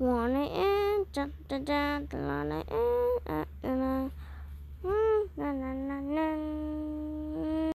Wanna in, da da da, da da